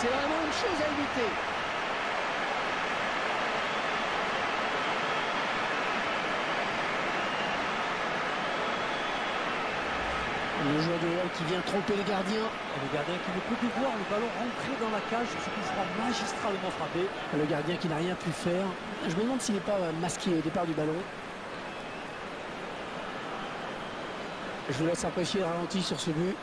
C'est vraiment une chose à éviter. Le joueur de Real qui vient tromper les gardiens. Le gardien qui ne peut plus voir le ballon rentrer dans la cage, ce qui sera magistralement frappé. Le gardien qui n'a rien pu faire. Je me demande s'il n'est pas euh, masqué au départ du ballon. Je vous laisse apprécier le ralenti sur ce but.